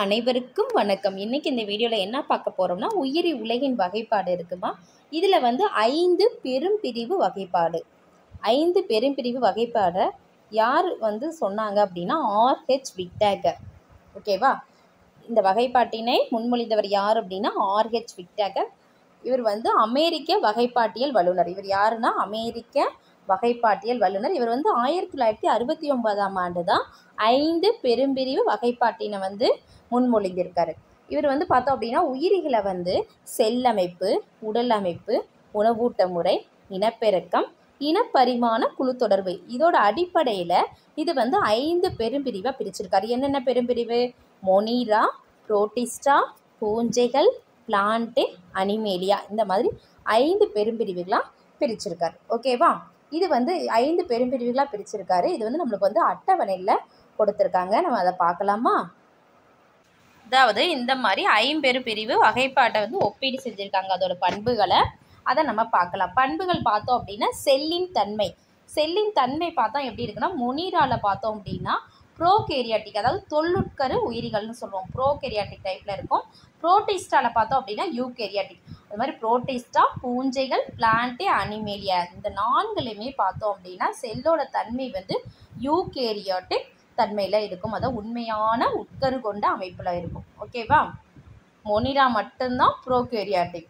அனைவருக்கும் வணக்கம். இன்றைக்கி இந்த வீடியோவில் என்ன பார்க்க போகிறோம்னா உயிரி உலகின் வகைப்பாடு இருக்குமா? இதில் வந்து ஐந்து பெரும் பிரிவு வகைப்பாடு. ஐந்து பெரும் பிரிவு வகைப்பாடை யார் வந்து சொன்னாங்க அப்படின்னா ஆர்ஹெச் விக்டாகர் ஓகேவா இந்த வகைப்பாட்டினை முன்மொழிந்தவர் யார் அப்படின்னா ஆர்ஹெச் விக்டாகர் இவர் வந்து அமெரிக்க வகைப்பாட்டியல் வல்லுநர். இவர் யாருன்னா அமெரிக்க வகைப்பாட்டியல் வல்லுநர். இவர் வந்து ஆயிரத்தி தொள்ளாயிரத்தி அறுபத்தி ஒன்பதாம் ஆண்டு தான் ஐந்து பெரும்பிரிவு வகைப்பாட்டினை வந்து முன்மொழிந்திருக்காரு. இவர் வந்து பார்த்தோம் அப்படின்னா உயிரிகளை வந்து செல்லமைப்பு உடல் அமைப்பு உணவூட்ட முறை இனப்பெருக்கம் இனப்பரிமாண குழு தொடர்பு. இதோட அடிப்படையில் இது வந்து ஐந்து பெரும்பிரிவாக பிரிச்சிருக்காரு. என்னென்ன பெரும்பிரிவு? மொனீரா புரோட்டிஸ்டா பூஞ்சைகள் பிளான்ட்டு அனிமேலியா. இந்த மாதிரி ஐந்து பெரும்பிரிவுகளாக பிரிச்சிருக்காரு. ஓகேவா? இது வந்து ஐந்து பெரும்பிரிவுகளாக பிரிச்சிருக்காரு. இது வந்து நம்மளுக்கு வந்து அட்டவணையில் கொடுத்துருக்காங்க. நம்ம அதை பார்க்கலாமா? அதாவது இந்த மாதிரி ஐம்பெரு பிரிவு வகைப்பாட்டை வந்து ஒப்பீடு செஞ்சுருக்காங்க. அதோட பண்புகளை அதை நம்ம பார்க்கலாம். பண்புகள் பார்த்தோம் அப்படின்னா செல்லின் தன்மை. செல்லின் தன்மை பார்த்தா எப்படி இருக்குன்னா மொனீரால பார்த்தோம் அப்படின்னா ப்ரோகேரியாட்டிக் அதாவது தொல்லுட்கரு உயிரிகள்னு சொல்லுவோம். ப்ரோகேரியாட்டிக் டைப்பில் இருக்கும். ப்ரோட்டிஸ்டாவில் பார்த்தோம் அப்படின்னா யூகேரியாட்டிக். அது மாதிரி புரோட்டிஸ்டா பூஞ்சைகள் பிளான்ட்டு அனிமேலியா இந்த நான்குலையுமே பார்த்தோம் அப்படின்னா செல்லோட தன்மை வந்து யூகேரியாட்டிக் தன்மையில் இருக்கும். அதாவது உண்மையான உட்கரு கொண்ட அமைப்பில் இருக்கும். ஓகேவா மொனிரா மட்டும்தான் ப்ரோகேரியாட்டிக்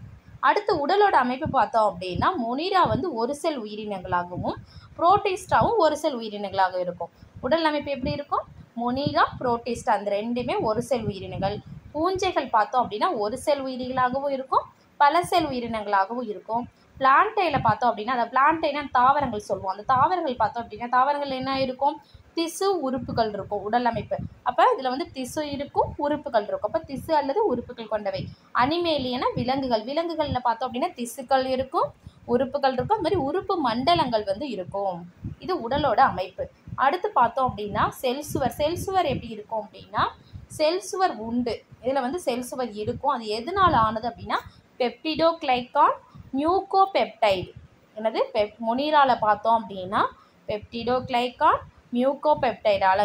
அடுத்து உடலோட அமைப்பு பார்த்தோம் அப்படின்னா மொனிரா வந்து ஒரு செல் உயிரினங்களாகவும் புரோட்டிஸ்டாவும் ஒரு செல் உயிரினங்களாக இருக்கும். உடல் அமைப்பு எப்படி இருக்கும்? மொனிரா புரோட்டிஸ்டா அந்த ரெண்டுமே ஒரு செல் உயிரினங்கள். பூஞ்சைகள் பார்த்தோம் அப்படின்னா ஒரு செல் உயிரிகளாகவும் இருக்கும். பல செல் உயிரினங்களாகவும் இருக்கும். பிளான்டையில் பார்த்தோம் அப்படின்னா அந்த பிளான்டைனா தாவரங்கள் சொல்லுவோம். அந்த தாவரங்கள் பார்த்தோம் அப்படின்னா தாவரங்கள் என்ன இருக்கும்? திசு உறுப்புகள் இருக்கும் உடல் அமைப்பு. அப்போ இதில் வந்து திசு இருக்கும் உறுப்புகள் இருக்கும். அப்போ திசு அல்லது உறுப்புகள் கொண்டவை. அனிமேலியன விலங்குகள். விலங்குகளில் பார்த்தோம் அப்படின்னா திசுக்கள் இருக்கும் உறுப்புகள் இருக்கும். அது மாதிரி உறுப்பு மண்டலங்கள் வந்து இருக்கும். இது உடலோட அமைப்பு. அடுத்து பார்த்தோம் அப்படின்னா செல் சுவர். செல் சுவர் எப்படி இருக்கும் அப்படின்னா செல் சுவர் உண்டு. இதில் வந்து செல் சுவர் இருக்கும். அது எதனால் ஆனது அப்படின்னா பெப்டிடோ மியூகோபெப்டைடு. என்னது? பெப் முனீரால் பார்த்தோம் அப்படின்னா பெப்டிடோ கிளைகான்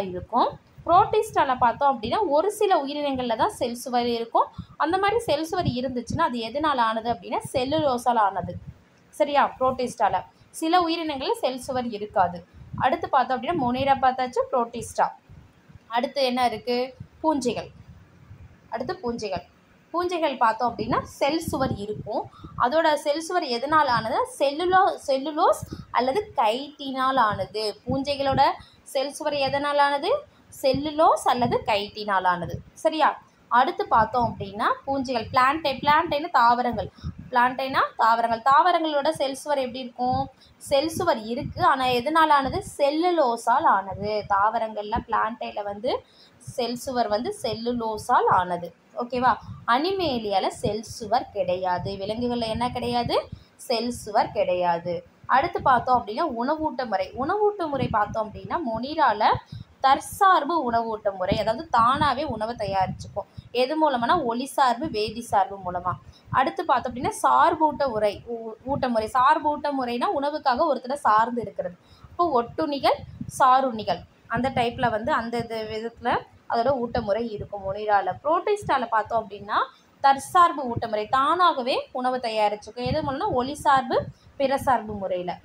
இருக்கும். புரோட்டிஸ்டால் பார்த்தோம் அப்படின்னா ஒரு சில உயிரினங்களில் தான் செல் சுவர் இருக்கும். அந்த மாதிரி செல் சுவர் இருந்துச்சுன்னா அது எதனால் ஆனது அப்படின்னா செல்லுலோசால் ஆனது. சரியா? புரோட்டிஸ்டால. சில உயிரினங்களில் செல் சுவர் இருக்காது. அடுத்து பார்த்தோம் அப்படின்னா மொனீரா பார்த்தாச்சு புரோட்டிஸ்டா. அடுத்து என்ன இருக்குது பூஞ்சைகள். அடுத்து பூஞ்சைகள். பூஞ்சைகள் பார்த்தோம் அப்படின்னா செல் சுவர் இருக்கும். அதோட செல் சுவர் எதனால் ஆனது? செல்லுலோ செல்லுலோஸ் அல்லது கைட்டினால் ஆனது. பூஞ்சைகளோட செல் சுவர் எதனால் ஆனது? செல்லுலோஸ் அல்லது கைட்டினால் ஆனது. சரியா? அடுத்து பார்த்தோம் அப்படின்னா பூஞ்சைகள் பிளான்ட் பிளான்டைனா தாவரங்கள். பிளான்டைனா தாவரங்கள். தாவரங்களோட செல் சுவர் எப்படி இருக்கும்? செல் சுவர் இருக்குது ஆனால் எதனால் ஆனது செல்லுலோஸால் ஆனது. தாவரங்களில் பிளான்டையில் வந்து செல் சுவர் வந்து செல்லுலோஸால் ஆனது. ஓகேவா அனிமேலியால் செல் சுவர் கிடையாது. விலங்குகளில் என்ன கிடையாது? செல் சுவர் கிடையாது. அடுத்து பார்த்தோம் அப்படின்னா உணவூட்ட முறை. உணவூட்ட முறை பார்த்தோம் அப்படின்னா மொனிரால தற்சார்பு உணவூட்ட முறை அதாவது தானாகவே உணவை தயாரிச்சுக்கும். எது மூலமானா ஒளி சார்பு வேதி சார்பு மூலமாக அடுத்து பார்த்தோம் அப்படின்னா சார்பூட்ட முறை ஊட்ட முறை சார்பூட்ட முறைனா உணவுக்காக ஒருத்தரை சார்ந்து இருக்கிறது. இப்போ ஒட்டுணிகள் சாருணிகள் அந்த டைப்பில் வந்து அந்த இது விதத்தில் அதோட ஊட்ட முறை இருக்கும். மொனிரால புரோட்டிஸ்டால பார்த்தோம் அப்படின்னா தற்சார்பு ஊட்டமுறை. தானாகவே உணவு தயாரிச்சுக்கும் எது மூலம்னா ஒளி சார்பு பிற சார்பு முறையில்.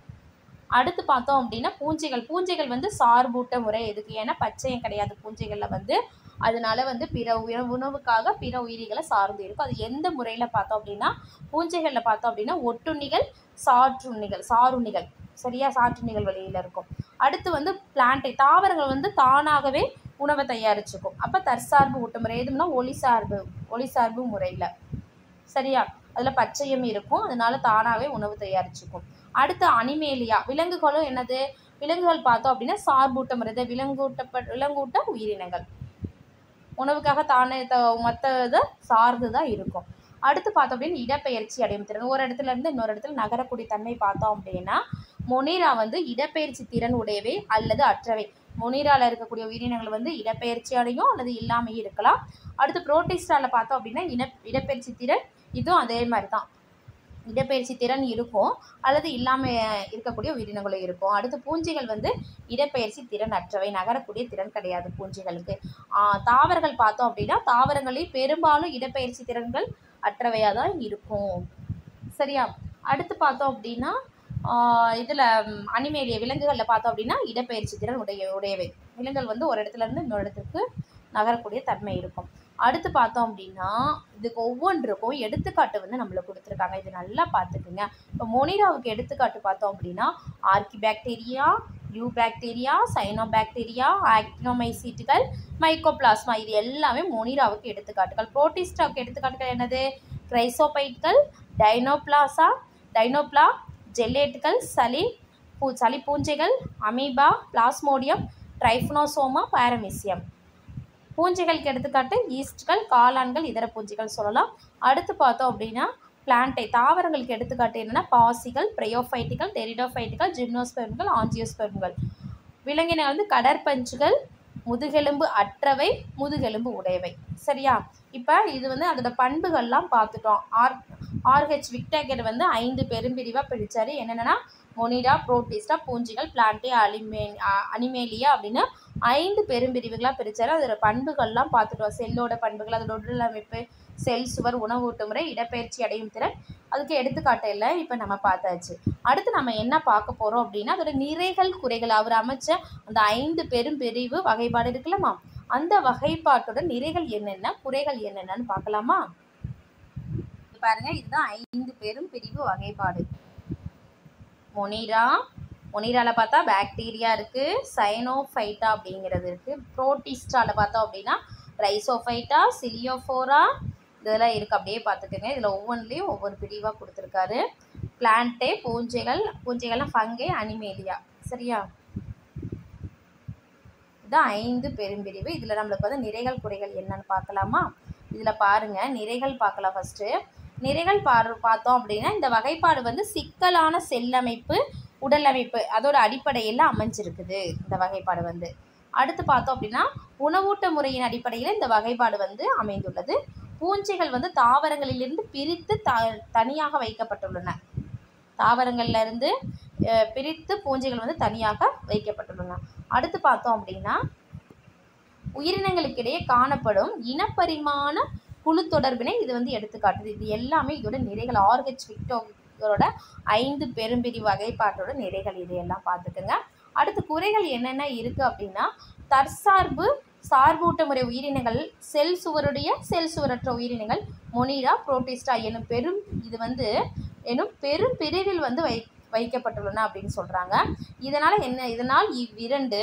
அடுத்து பார்த்தோம் அப்படின்னா பூஞ்சைகள். பூஞ்சைகள் வந்து சார்பூட்ட முறை. எதுக்கு? ஏன்னா பச்சையம் கிடையாது. பூஞ்சைகளில் வந்து அதனால வந்து பிற உய உணவுக்காக பிற உயிரிகளை சார்ந்து இருக்கும். அது எந்த முறையில் பார்த்தோம் அப்படின்னா பூஞ்சைகளில் பார்த்தோம் அப்படின்னா ஒட்டுண்ணிகள் சாற்றுண்ணிகள் சாருண்ணிகள். சரியா? சாற்றுண்ணிகள் வழியில் இருக்கும். அடுத்து வந்து பிளான்டை தாவரங்கள் வந்து தானாகவே உணவை தயாரிச்சுக்கும். அப்போ தற்சார்பு ஊட்டமுறை எதுனா ஒளி சார்பு ஒளி சார்பு முறையில். சரியா? அதில் பச்சையம் இருக்கும். அதனால தானாகவே உணவு தயாரிச்சுக்கும். அடுத்து அனிமேலியா. விலங்குகளும் என்னது? விலங்குகள் பார்த்தோம் அப்படின்னா சார்பூட்டம் முறை. விலங்கூட்ட உயிரினங்கள். உணவுக்காக தானே த மற்ற இதை சார்ந்து தான் இருக்கும். அடுத்து பார்த்தோம் அப்படின்னா இடப்பெயர்ச்சி அடையும் திறன். ஒரு இடத்துல இருந்து இன்னொரு இடத்துல நகரக்கூடிய தன்மை பார்த்தோம் அப்படின்னா மொனீரா வந்து இடப்பெயர்ச்சி திறன் உடையவை அல்லது அற்றவை. மொனீராவில் இருக்கக்கூடிய உயிரினங்கள் வந்து இடப்பெயர்ச்சி அடையும் அல்லது இல்லாமையும் இருக்கலாம். அடுத்து புரோட்டிஸ்டாவில் பார்த்தோம் அப்படின்னா இன இடப்பெயர்ச்சி திறன் இதுவும் அதே மாதிரி தான் இடப்பெயர்ச்சி திறன் இருக்கும் அல்லது இல்லாமல் இருக்கக்கூடிய உயிரினங்களும் இருக்கும். அடுத்து பூஞ்சைகள் வந்து இடப்பெயர்ச்சி திறன் அற்றவை. நகரக்கூடிய திறன் கிடையாது பூஞ்சைகளுக்கு. தாவரங்கள் பார்த்தோம் அப்படின்னா தாவரங்களில் பெரும்பாலும் இடப்பெயர்ச்சி திறன்கள் அற்றவையாக தான் இருக்கும். சரியா? அடுத்து பார்த்தோம் அப்படின்னா இதில் அனிமேலிய விலங்குகளில் பார்த்தோம் அப்படின்னா இடப்பெயர்ச்சி திறன் உடைய உடையவை. விலங்குகள் வந்து ஒரு இடத்துல இருந்து இன்னொரு இடத்துக்கு நகரக்கூடிய தன்மை இருக்கும். அடுத்து பார்த்தோம் அப்படின்னா இதுக்கு ஒவ்வொன்றுக்கும் எடுத்துக்காட்டு வந்து நம்மளுக்கு கொடுத்துருக்காங்க. இது நல்லா பார்த்துக்குங்க. இப்போ மொனிராவுக்கு எடுத்துக்காட்டு பார்த்தோம் அப்படின்னா archaebacteria eubacteria cyanobacteria ஆக்டினோமைசீட்டுகள் மைக்கோபிளாஸ்மா இது எல்லாமே மொனிராவுக்கு எடுத்துக்காட்டுகள். புரோட்டிஸ்டாவுக்கு எடுத்துக்காட்டுகள் என்னது? கிரைசோபைட்கள் டைனோபிளாசா டைனோப்ளா ஜெல்லேட்டுகள் சளி பூ சளி பூஞ்சைகள் அமீபா பிளாஸ்மோடியம் ட்ரைஃப்னோசோமா பாரமிசியம். பூஞ்சைகளுக்கு எடுத்துக்காட்டு ஈஸ்ட்கள் காளான்கள் இதர பூஞ்சைகள் சொல்லலாம். அடுத்து பார்த்தோம் அப்படின்னா பிளான்ட்டை தாவரங்களுக்கு எடுத்துக்காட்டு என்னென்னா பாசிகள் பிரயோஃபைட்டுகள் டெரிடோஃபைட்டுகள் ஜிம்னோஸ்பெர்ம்கள் ஆஞ்சியோஸ்பெர்ம்கள். விலங்கின வந்து கடற்பஞ்சுகள் முதுகெலும்பு அற்றவை முதுகெலும்பு உடையவை. சரியா? இப்போ இது வந்து அதோட பண்புகள்லாம் பார்த்துட்டோம். ஆர் ஆர்ஹெச் விக்டேகர் வந்து ஐந்து பெரும்பிரிவாக பிரித்தார் என்னென்னா மொனிடா புரோட்டிஸ்டா பூஞ்சிகள் பிளான்டே அலிமே அனிமேலியா அப்படின்னு ஐந்து பெரும்பிரிவுகளாக பிரித்தார் அதோட பண்புகள்லாம் பார்த்துட்டோம் செல்லோட பண்புகள் அதோட உடல் அமைப்பு செல் சுவர் உணவூட்டு முறை இடப்பெயர்ச்சி அடையும் திறன் அதுக்கு எடுத்துக்காட்டு இல்லை இப்போ நம்ம பார்த்தாச்சு. அடுத்து நம்ம என்ன பார்க்க போகிறோம் அப்படின்னா அதோட நிறைகள் குறைகள். அவர் அமைச்ச அந்த ஐந்து பெரும் பிரிவு வகைப்பாடு இருக்கலாமா அந்த வகைப்பாட்டோட நிறைகள் என்னென்ன குறைகள் என்னென்னு பார்க்கலாமா? பாருங்க இதுதான் ஐந்து பெரும் பிரிவு வகைப்பாடு. மொனிரா ஒனிராவில் பார்த்தா பாக்டீரியா இருக்குது சைனோஃபைட்டா அப்படிங்கிறது இருக்குது ப்ரோட்டிஸ்டால பார்த்தோம் அப்படின்னா ரைசோஃபைட்டா சிலியோஃபோரா இதெல்லாம் இருக்குது அப்படியே பார்த்துக்கோங்க. இதில் ஒவ்வொன்றிலையும் ஒவ்வொரு பிரிவாக கொடுத்துருக்காரு. பிளான்டே பூஞ்சைகள் பூஞ்சைகள்லாம் ஃபங்கே அனிமேலியா சரியா? இதுதான் ஐந்து பெரும்பிரிவு. இதில் நம்மளுக்கு வந்து நிறைகள் குறைகள் என்னன்னு பார்க்கலாமா? இதில் பாருங்கள் நிறைகள் பார்க்கலாம் ஃபஸ்ட்டு நிறைகள் பார் பார்த்தோம் அப்படின்னா இந்த வகைப்பாடு வந்து சிக்கலான செல்லமைப்பு உடல் அமைப்பு அதோட அடிப்படையில் அமைஞ்சிருக்குது. இந்த வகைப்பாடு வந்து. அடுத்து பார்த்தோம் அப்படின்னா உணவூட்ட முறையின் அடிப்படையில் இந்த வகைப்பாடு வந்து அமைந்துள்ளது. பூஞ்சைகள் வந்து தாவரங்களிலிருந்து பிரித்து த தனியாக வைக்கப்பட்டுள்ளன. தாவரங்கள்ல இருந்து பிரித்து பூஞ்சைகள் வந்து தனியாக வைக்கப்பட்டுள்ளன. அடுத்து பார்த்தோம் அப்படின்னா உயிரினங்களுக்கிடையே காணப்படும் இனப்பரிமாண குழு தொடர்பினை இது வந்து எடுத்துக்காட்டுது. இது எல்லாமே இதோட நிறைகள் ஆர்ஹெச் விக்டோரோட ஐந்து பெரும்பிரி வகைப்பாட்டோட நிறைகள் இது எல்லாம் பார்த்துக்கோங்க. அடுத்து குறைகள் என்னென்ன இருக்குது அப்படின்னா தற்சார்பு சார்பூட்ட முறை உயிரினங்கள் செல் சுவருடைய செல் சுவரற்ற உயிரினங்கள் மொனிரா புரோட்டிஸ்டா எனும் பெரும் இது வந்து எனும் பெரும் பிரிவில் வந்து வை வைக்கப்பட்டுள்ளன அப்படின்னு சொல்கிறாங்க இதனால் என்ன இதனால் இவ்விரண்டு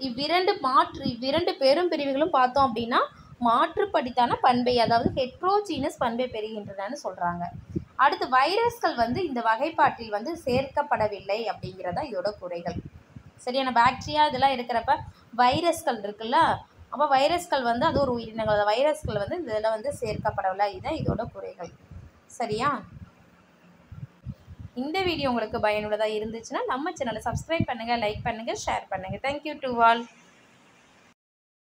இவ்விரண்டு மாற்று இவ்விரண்டு பெரும் பிரிவுகளும் பார்த்தோம் அப்படின்னா மாற்றுப்படித்தான பண்பை அதாவது ஹெட்ரோஜீனஸ் பண்பை பெறுகின்றனன்னு சொல்கிறாங்க அடுத்து வைரஸ்கள் வந்து இந்த வகைப்பாட்டில் வந்து சேர்க்கப்படவில்லை அப்படிங்கிறதா இதோட குறைகள். சரியான பாக்டீரியா இதெல்லாம் இருக்கிறப்ப வைரஸ்கள் இருக்குல்ல? அப்போ வைரஸ்கள் வந்து அது ஒரு உயிரினங்கள். வைரஸ்கள் வந்து இதில் வந்து சேர்க்கப்படவில்லை. இதுதான் இதோட குறைகள். சரியா? இந்த வீடியோ உங்களுக்கு பயனுள்ளதாக இருந்துச்சுன்னா நம்ம சேனலை சப்ஸ்கிரைப் பண்ணுங்கள் லைக் பண்ணுங்கள் ஷேர் பண்ணுங்கள் தேங்க்யூ டு ஆல்